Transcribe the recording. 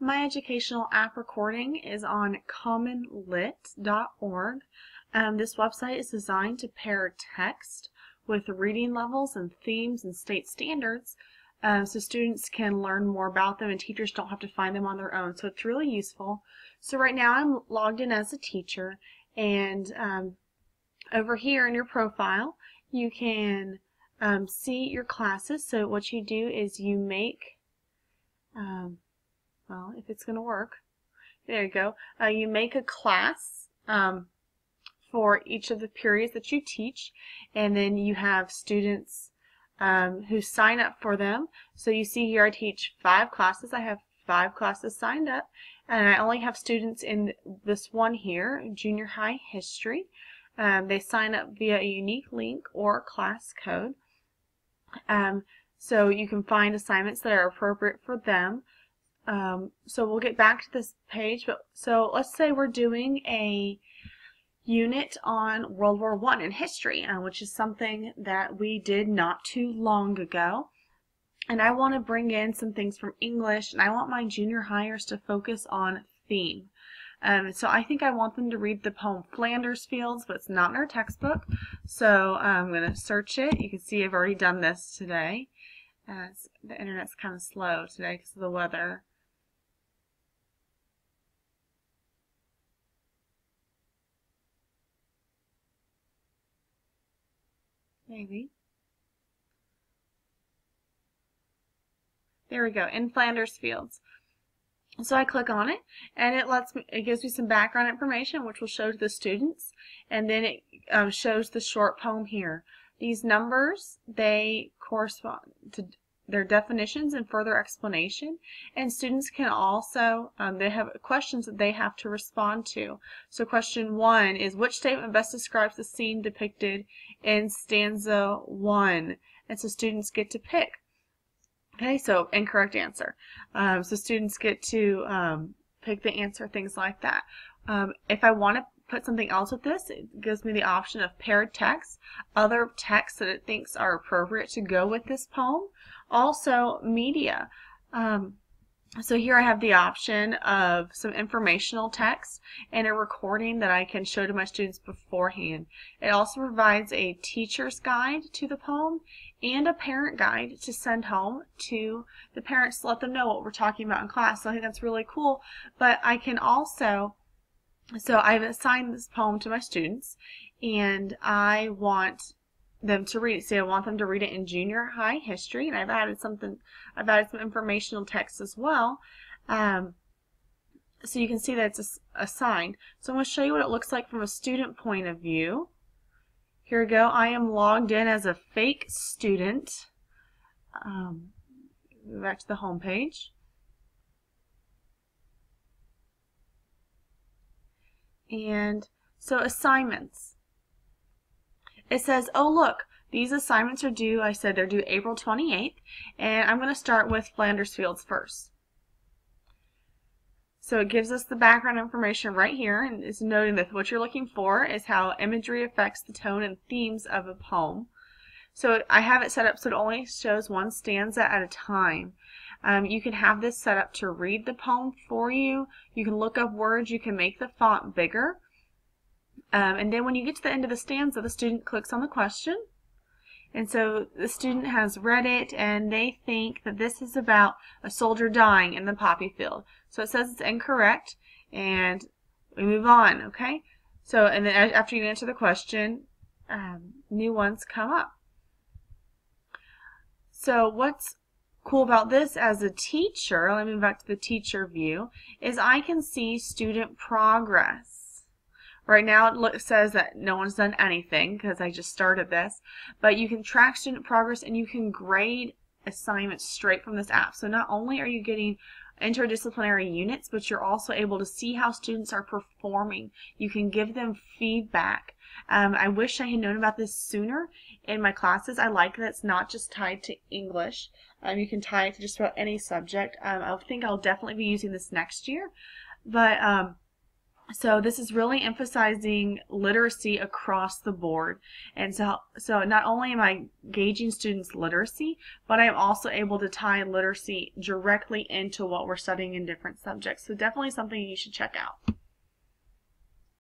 My educational app recording is on commonlit.org. Um, this website is designed to pair text with reading levels and themes and state standards um, so students can learn more about them and teachers don't have to find them on their own. So it's really useful. So right now I'm logged in as a teacher and um, over here in your profile you can um, see your classes. So what you do is you make, um, well, if it's going to work, there you go. Uh, you make a class um, for each of the periods that you teach, and then you have students um, who sign up for them. So you see here I teach five classes. I have five classes signed up, and I only have students in this one here, junior high history. Um, they sign up via a unique link or class code. Um, so you can find assignments that are appropriate for them. Um, so we'll get back to this page, but so let's say we're doing a unit on World War One in history, uh, which is something that we did not too long ago. And I want to bring in some things from English, and I want my junior hires to focus on theme. Um, so I think I want them to read the poem Flanders Fields, but it's not in our textbook. So I'm going to search it. You can see I've already done this today. Uh, the internet's kind of slow today because of the weather. Maybe. There we go, in Flanders Fields. So I click on it and it lets me, it gives me some background information which will show to the students and then it um, shows the short poem here. These numbers, they correspond to their definitions and further explanation and students can also, um, they have questions that they have to respond to. So question one is which statement best describes the scene depicted in stanza one? And so students get to pick. Okay, so incorrect answer. Um, so students get to um, pick the answer, things like that. Um, if I want to put something else with this, it gives me the option of paired text, other texts that it thinks are appropriate to go with this poem, also media. Um, so here I have the option of some informational text and a recording that I can show to my students beforehand. It also provides a teacher's guide to the poem and a parent guide to send home to the parents to let them know what we're talking about in class. So I think that's really cool. But I can also, so I've assigned this poem to my students and I want them to read it. See, I want them to read it in junior high history, and I've added something, I've added some informational text as well. Um, so you can see that it's assigned. So I'm going to show you what it looks like from a student point of view. Here we go. I am logged in as a fake student. Um, back to the home page. And so assignments. It says, oh look, these assignments are due, I said they're due April 28th, and I'm going to start with Flanders Fields first. So it gives us the background information right here and it's noting that what you're looking for is how imagery affects the tone and themes of a poem. So I have it set up so it only shows one stanza at a time. Um, you can have this set up to read the poem for you. You can look up words. You can make the font bigger. Um, and then when you get to the end of the stanza, the student clicks on the question. And so the student has read it and they think that this is about a soldier dying in the poppy field. So it says it's incorrect and we move on, okay? So, and then after you answer the question, um, new ones come up. So what's cool about this as a teacher, let me move back to the teacher view, is I can see student progress. Right now it says that no one's done anything because I just started this, but you can track student progress and you can grade assignments straight from this app. So not only are you getting interdisciplinary units, but you're also able to see how students are performing. You can give them feedback. Um, I wish I had known about this sooner in my classes. I like that it's not just tied to English. Um, you can tie it to just about any subject. Um, I think I'll definitely be using this next year. But um, So this is really emphasizing literacy across the board. And so, so not only am I gauging students' literacy, but I'm also able to tie literacy directly into what we're studying in different subjects. So definitely something you should check out.